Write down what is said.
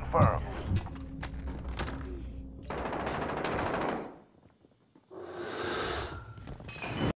confirmed.